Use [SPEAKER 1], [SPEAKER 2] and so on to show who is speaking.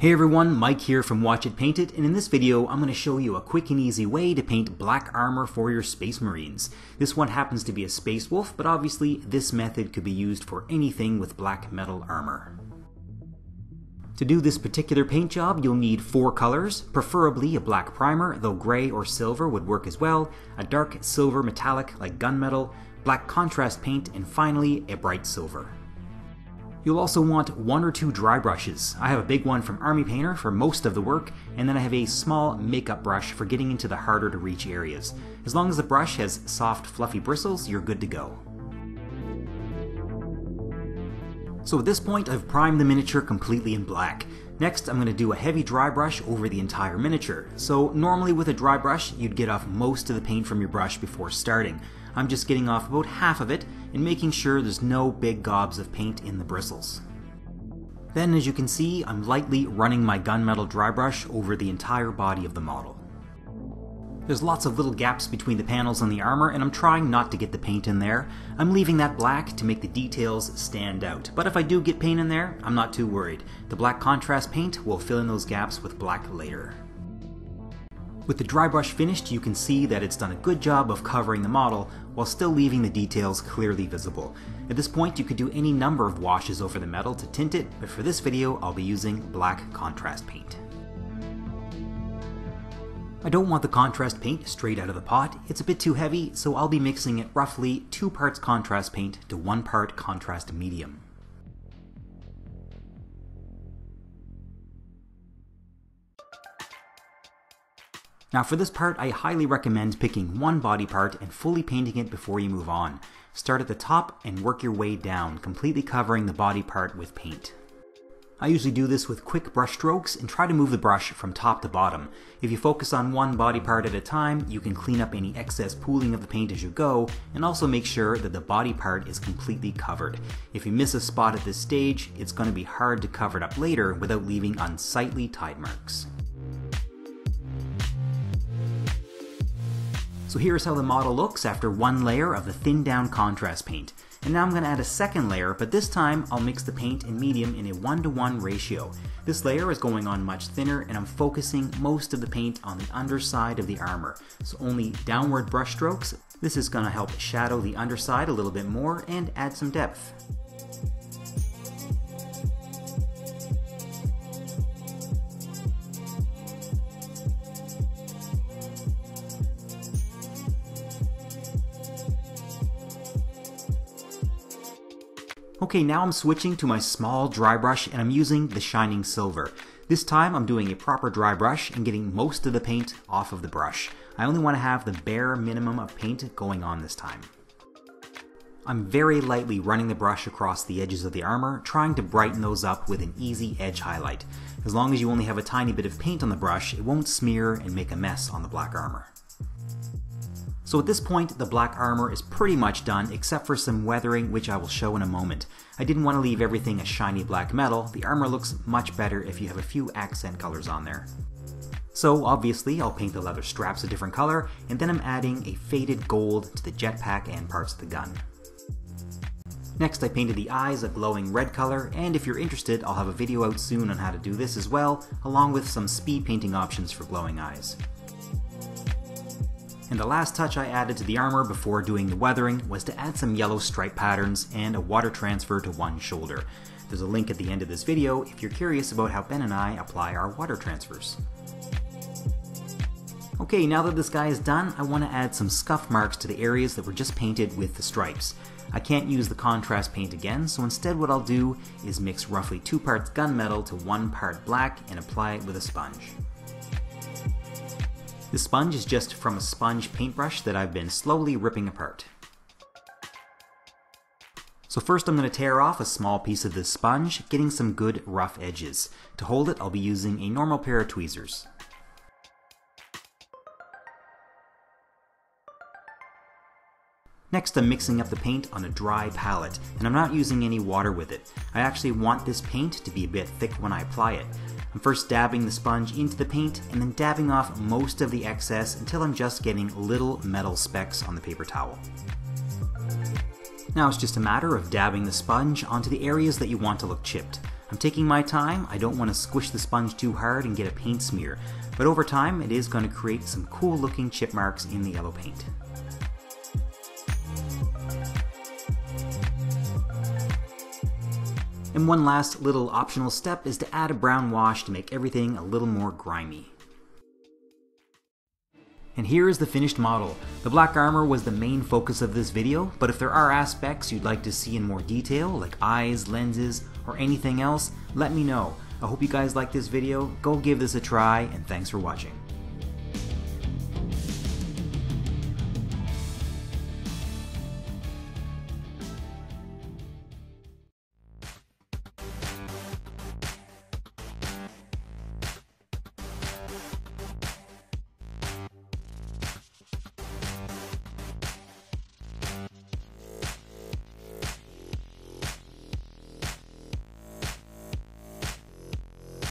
[SPEAKER 1] Hey everyone, Mike here from Watch It Paint It, and in this video I'm going to show you a quick and easy way to paint black armor for your Space Marines. This one happens to be a Space Wolf, but obviously this method could be used for anything with black metal armor. To do this particular paint job, you'll need four colors, preferably a black primer, though gray or silver would work as well, a dark silver metallic like gunmetal, black contrast paint, and finally a bright silver. You'll also want one or two dry brushes. I have a big one from Army Painter for most of the work, and then I have a small makeup brush for getting into the harder to reach areas. As long as the brush has soft fluffy bristles, you're good to go. So at this point I've primed the miniature completely in black. Next I'm going to do a heavy dry brush over the entire miniature. So normally with a dry brush you'd get off most of the paint from your brush before starting. I'm just getting off about half of it and making sure there's no big gobs of paint in the bristles. Then as you can see, I'm lightly running my gunmetal dry brush over the entire body of the model. There's lots of little gaps between the panels on the armor and I'm trying not to get the paint in there. I'm leaving that black to make the details stand out, but if I do get paint in there, I'm not too worried. The black contrast paint will fill in those gaps with black later. With the dry brush finished, you can see that it's done a good job of covering the model while still leaving the details clearly visible. At this point, you could do any number of washes over the metal to tint it, but for this video, I'll be using black contrast paint. I don't want the contrast paint straight out of the pot, it's a bit too heavy, so I'll be mixing it roughly 2 parts contrast paint to 1 part contrast medium. Now for this part, I highly recommend picking one body part and fully painting it before you move on. Start at the top and work your way down, completely covering the body part with paint. I usually do this with quick brush strokes and try to move the brush from top to bottom. If you focus on one body part at a time, you can clean up any excess pooling of the paint as you go, and also make sure that the body part is completely covered. If you miss a spot at this stage, it's going to be hard to cover it up later without leaving unsightly tide marks. So here's how the model looks after one layer of the thinned down contrast paint. And now I'm going to add a second layer, but this time I'll mix the paint and medium in a 1 to 1 ratio. This layer is going on much thinner and I'm focusing most of the paint on the underside of the armor. So only downward brush strokes. This is going to help shadow the underside a little bit more and add some depth. Okay, now I'm switching to my small dry brush and I'm using the Shining Silver. This time I'm doing a proper dry brush and getting most of the paint off of the brush. I only want to have the bare minimum of paint going on this time. I'm very lightly running the brush across the edges of the armor, trying to brighten those up with an easy edge highlight. As long as you only have a tiny bit of paint on the brush, it won't smear and make a mess on the black armor. So at this point, the black armor is pretty much done, except for some weathering, which I will show in a moment. I didn't want to leave everything a shiny black metal, the armor looks much better if you have a few accent colors on there. So obviously I'll paint the leather straps a different color, and then I'm adding a faded gold to the jetpack and parts of the gun. Next I painted the eyes a glowing red color, and if you're interested I'll have a video out soon on how to do this as well, along with some speed painting options for glowing eyes. And the last touch I added to the armor before doing the weathering was to add some yellow stripe patterns and a water transfer to one shoulder. There's a link at the end of this video if you're curious about how Ben and I apply our water transfers. Okay, now that this guy is done, I want to add some scuff marks to the areas that were just painted with the stripes. I can't use the contrast paint again, so instead what I'll do is mix roughly 2 parts gunmetal to 1 part black and apply it with a sponge. The sponge is just from a sponge paintbrush that I've been slowly ripping apart. So first I'm going to tear off a small piece of this sponge, getting some good rough edges. To hold it, I'll be using a normal pair of tweezers. Next I'm mixing up the paint on a dry palette, and I'm not using any water with it. I actually want this paint to be a bit thick when I apply it. I'm first dabbing the sponge into the paint and then dabbing off most of the excess until I'm just getting little metal specks on the paper towel. Now it's just a matter of dabbing the sponge onto the areas that you want to look chipped. I'm taking my time, I don't want to squish the sponge too hard and get a paint smear, but over time it is going to create some cool looking chip marks in the yellow paint. And one last little optional step is to add a brown wash to make everything a little more grimy. And here is the finished model. The black armor was the main focus of this video, but if there are aspects you'd like to see in more detail, like eyes, lenses, or anything else, let me know. I hope you guys like this video, go give this a try, and thanks for watching.